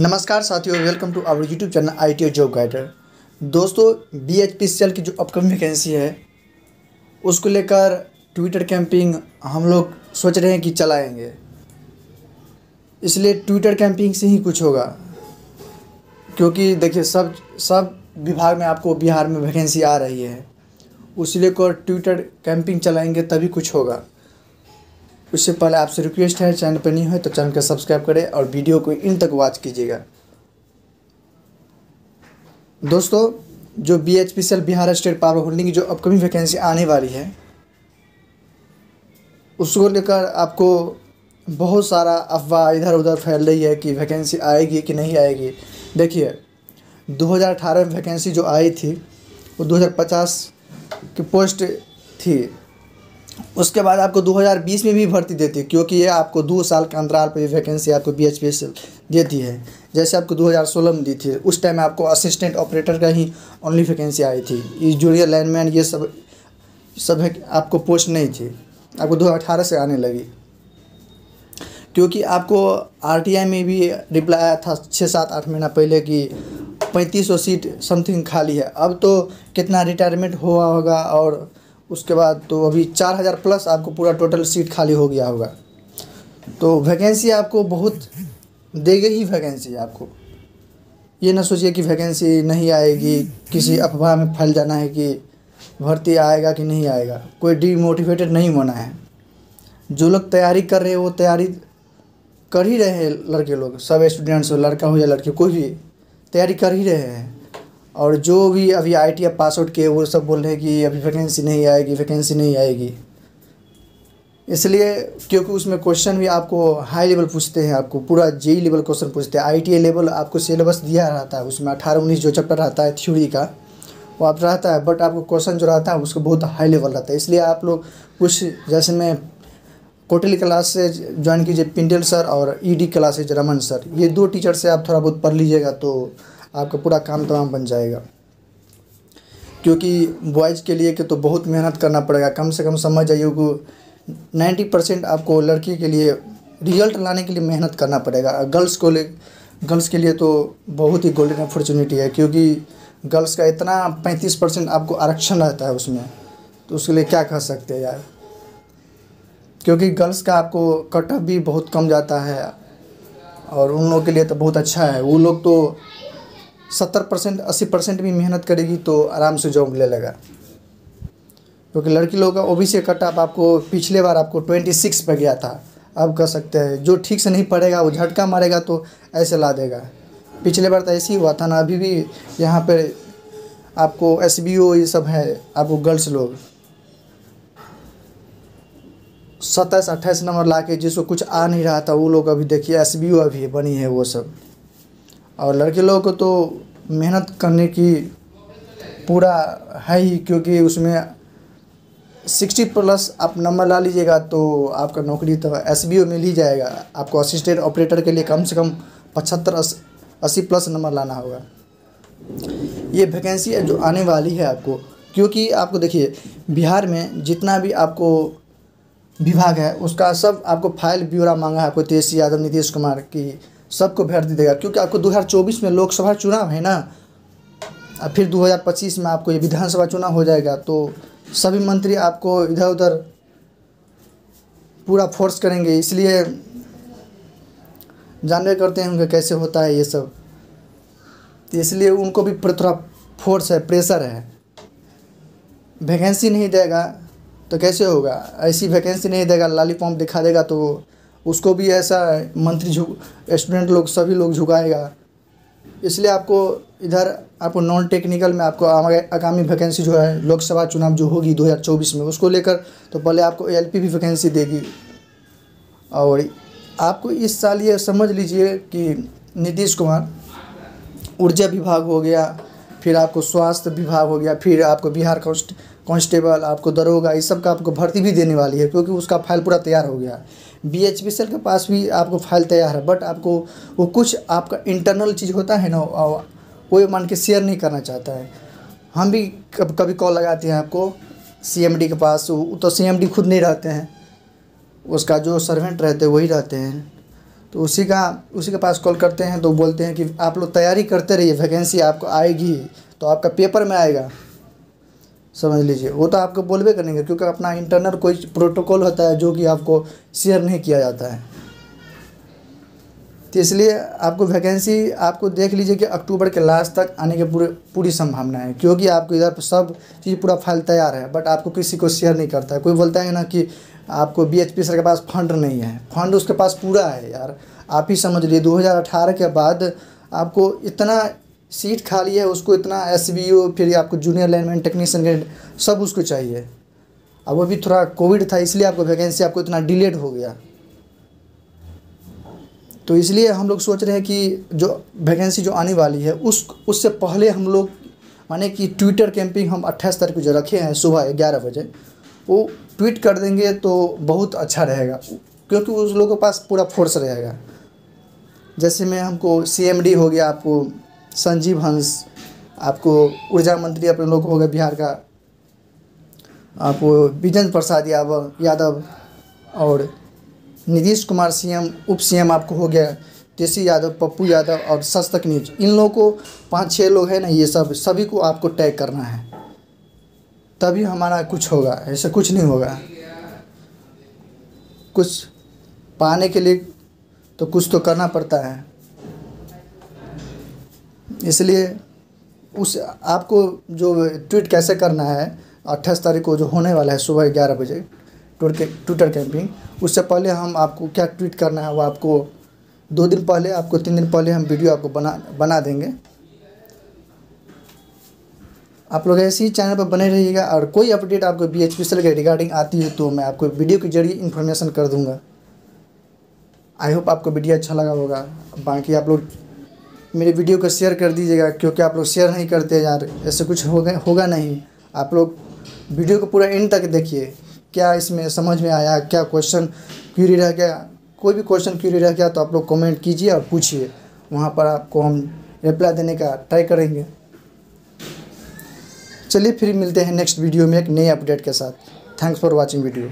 नमस्कार साथियों welcome to our YouTube channel I T job guider दोस्तों B H P C L की जो अपकमिंग वैकेंसी है, उसको लेकर ट्विटर कैंपिंग हम लोग सोच रहे हैं कि चलाएँगे इसलिए ट्विटर कैंपिंग से ही कुछ होगा। क्योंकि देखिए, सब सब विभाग में आपको बिहार में वैकेंसी आ रही है। उसी को ट्विटर कैंपिंग चलाएँगे तभी कुछ होगा। उससे पहले आपसे रिक्वेस्ट है चैनल पर नहीं हो तो चैनल को सब्सक्राइब करें और वीडियो को इन तक वॉच कीजिएगा। दोस्तों, जो B H P C L Bihar state power holding की जो अपकमिंग वैकेंसी आने वाली है, उसको लेकर आपको बहुत सारा अफवाह इधर उधर फैल रही है कि वैकेंसी आएगी कि नहीं आएगी। देखिए 2018 में वैकेंसी जो आई थी, वो 2050 की पोस्ट थी। उसके बाद आपको 2020 में भी भर्ती देती है, क्योंकि ये आपको दो साल के अंतराल पर वैकेंसी आपको बी एच एस देती है। जैसे आपको 2016 में दी थी, उस टाइम आपको असिस्टेंट ऑपरेटर का ही ओनली वैकेंसी आई थी। जूनियर लाइनमैन ये सब सब है, आपको पोस्ट नहीं थी। आपको दो हज़ार अठारह से आने लगी। क्योंकि आपको आरटीआई में भी रिप्लाई आया था छः सात आठ महीना पहले कि पैंतीस सौ सीट समथिंग खाली है। अब तो कितना रिटायरमेंट हुआ होगा और उसके बाद तो अभी चार हज़ार प्लस आपको पूरा टोटल सीट खाली हो गया होगा। तो वैकेंसी आपको बहुत देगी ही वैकेंसी आपको। ये ना सोचिए कि वैकेंसी नहीं आएगी, किसी अफवाह में फैल जाना है कि भर्ती आएगा कि नहीं आएगा। कोई डीमोटिवेटेड नहीं होना है। जो लोग तैयारी कर रहे हैं, वो तैयारी कर ही रहे हैं, लड़के लोग। सब स्टूडेंट्स हो, लड़का हो या लड़की, कोई भी तैयारी कर ही रहे हैं। और जो भी अभी आई टी पास आउट किए वो सब बोल रहे हैं कि अभी वैकेंसी नहीं आएगी वैकेंसी नहीं आएगी। इसलिए क्योंकि उसमें क्वेश्चन भी आपको हाई लेवल पूछते हैं, आपको पूरा जेई लेवल क्वेश्चन पूछते हैं। आई लेवल आपको सिलेबस दिया रहता है, उसमें अठारह उन्नीस जो चैप्टर रहता है थ्योरी का, वो आप रहता है बट आपको क्वेश्चन जो रहता है, उसको बहुत हाई लेवल रहता है। इसलिए आप लोग कुछ जैसे मैं कोटली क्लास से ज्वाइन कीजिए पिंडल सर और ईडी क्लास से रमन सर ये दो टीचर से आप थोड़ा बहुत पढ़ लीजिएगा तो आपका पूरा काम तमाम बन जाएगा। क्योंकि बॉयज़ के लिए के तो बहुत मेहनत करना पड़ेगा। कम से कम समझ जाइए को नाइन्टी परसेंट आपको लड़की के लिए रिज़ल्ट लाने के लिए मेहनत करना पड़ेगा। गर्ल्स को ले गर्ल्स के लिए तो बहुत ही गोल्डन अपॉर्चुनिटी है, क्योंकि गर्ल्स का इतना पैंतीस परसेंट आपको आरक्षण रहता है उसमें। तो उसके लिए क्या कह सकते हैं यार? क्योंकि गर्ल्स का आपको कट ऑफ़ भी बहुत कम जाता है। और उन लोगों के लिए तो बहुत अच्छा है। वो लोग तो सत्तर परसेंट, अस्सी परसेंट भी मेहनत करेगी तो आराम से जॉब ले लेगा। क्योंकि लड़की लोग का O B C cut off आपको पिछले बार आपको ट्वेंटी सिक्स पर गया था। अब कह सकते हैं, जो ठीक से नहीं पढ़ेगा, वो झटका मारेगा तो ऐसे ला देगा। पिछले बार तो ऐसे ही हुआ था ना, अभी भी यहाँ पर आपको एस बी ओ ये सब है, आपको गर्ल्स लोग। सत्ताईस, अट्ठाईस नंबर ला के जिसको कुछ आ नहीं रहा था, वो लोग अभी देखिए एस बी ओ अभी बनी है वो सब। और लड़के लोगों को तो मेहनत करने की पूरा है ही, क्योंकि उसमें सिक्सटी प्लस आप नंबर ला लीजिएगा तो आपका नौकरी तो एस बी ओ मिल ही जाएगा। आपको असिस्टेंट ऑपरेटर के लिए कम से कम पचहत्तर अस्सी प्लस नंबर लाना होगा। ये वैकेंसी जो आने वाली है आपको, क्योंकि आपको देखिए, बिहार में जितना भी आपको विभाग है, उसका सब आपको फ़ाइल ब्यूरा मांगा है आपको तेजस्वी यादव, नीतीश कुमार की। सबको भर्ती देगा, क्योंकि आपको 2024 में लोकसभा चुनाव है ना। और फिर 2025 में आपको ये विधानसभा चुनाव हो जाएगा तो सभी मंत्री आपको इधर उधर पूरा फोर्स करेंगे, इसलिए जानवे करते हैं उनके कैसे होता है ये सब। इसलिए उनको भी थोड़ा फोर्स है, प्रेशर है। वैकेंसी नहीं देगा तो कैसे होगा? ऐसी वैकेंसी नहीं देगा, लाली पॉम्प दिखा देगा तो उसको भी ऐसा मंत्री झुक स्टूडेंट लोग, सभी लोग झुकाएगा। इसलिए आपको इधर, आपको नॉन टेक्निकल में आपको आगामी वैकेंसी जो है, लोकसभा चुनाव जो होगी 2024 में, उसको लेकर तो पहले आपको एल भी वैकेंसी देगी। और आपको इस साल ये समझ लीजिए कि नीतीश कुमार ऊर्जा विभाग हो गया, फिर आपको स्वास्थ्य विभाग हो गया, फिर आपको बिहार कांस्टेबल आपको दरोगा इस सब का आपको भर्ती भी देने वाली है, क्योंकि उसका फ़ाइल पूरा तैयार हो गया। बी एच पी के पास भी आपको फ़ाइल तैयार है बट आपको वो कुछ आपका इंटरनल चीज़ होता है ना कोई मान के शेयर नहीं करना चाहता है। हम भी कभी कभी कॉल लगाते हैं आपको सी एम डी के पास तो सी एम डी खुद नहीं रहते हैं। उसका जो सर्वेंट रहते हैं, वही रहते हैं। तो उसी का, उसी के पास कॉल करते हैं तो बोलते हैं कि आप लोग तैयारी करते रहिए वैकेंसी आपको आएगी तो आपका पेपर में आएगा। समझ लीजिए। वो तो आपको बोलबे करेंगे, क्योंकि अपना इंटरनल कोई प्रोटोकॉल होता है जो कि आपको शेयर नहीं किया जाता है। तो इसलिए आपको वैकेंसी आपको देख लीजिए कि अक्टूबर के लास्ट तक आने की पूरे, पूरी संभावना है, क्योंकि आपको इधर सब चीज़ पूरा फ़ाइल तैयार है बट आपको किसी को शेयर नहीं करता है। कोई बोलता है ना कि आपको बी एच पी सर के पास फंड नहीं है। फंड उसके पास पूरा है, यार। आप ही समझ लीजिए, दो हज़ार अठारह के बाद आपको इतना सीट खाली है, उसको इतना एस फिर आपको जूनियर लाइनमैन टेक्नीशियन सब उसको चाहिए। अब वो भी थोड़ा कोविड था, इसलिए आपको वैकेंसी आपको इतना डिलेड हो गया। तो इसलिए हम लोग सोच रहे हैं कि जो वैकेंसी जो आने वाली है, उस, उससे पहले हम लोग, माने कि ट्विटर कैंपिंग हम अट्ठाईस तारीख को जो रखे हैं, सुबह ग्यारह बजे, वो ट्वीट कर देंगे तो बहुत अच्छा रहेगा, क्योंकि उस लोगों के पास पूरा फोर्स रहेगा। जैसे में हमको सीएमडी हो गया, आपको संजीव हंस, आपको ऊर्जा मंत्री अपने लोग हो गए बिहार का। आपको विजेंद्र प्रसाद यादव यादव और नीतीश कुमार सीएम, उप सीएम आपको हो गया तेसी यादव, पप्पू यादव और सस्तक न्यूज़। इन लोगों को पाँच छः लोग हैं ना ये सब, सभी को आपको टैग करना है। तभी हमारा कुछ होगा, ऐसा कुछ नहीं होगा। कुछ पाने के लिए तो कुछ तो करना पड़ता है। इसलिए उस, आपको जो ट्वीट कैसे करना है, अट्ठाईस तारीख को जो होने वाला है सुबह ग्यारह बजे ट्विटर कैंपिंग, उससे पहले हम आपको क्या ट्वीट करना है वो आपको, दो दिन पहले, आपको तीन दिन पहले हम वीडियो आपको बना बना देंगे। आप लोग ऐसे ही चैनल पर बने रहिएगा, और कोई अपडेट आपको बी एच के रिगार्डिंग आती है तो मैं आपको वीडियो के ज़रिए इन्फॉर्मेशन कर दूँगा। आई होप आपको वीडियो अच्छा लगा होगा। बाकी आप लोग मेरे वीडियो को शेयर कर दीजिएगा, क्योंकि आप लोग शेयर नहीं करते यार। ऐसे कुछ होगा होगा नहीं। आप लोग वीडियो को पूरा एंड तक देखिए। क्या इसमें समझ में आया? क्या क्वेश्चन क्यूरी रह गया? कोई भी क्वेश्चन क्यूरी रह गया तो आप लोग कमेंट कीजिए और पूछिए। वहाँ पर आपको हम रिप्लाई देने का ट्राई करेंगे। चलिए फिर मिलते हैं नेक्स्ट वीडियो में एक नए अपडेट के साथ। Thanks for watching video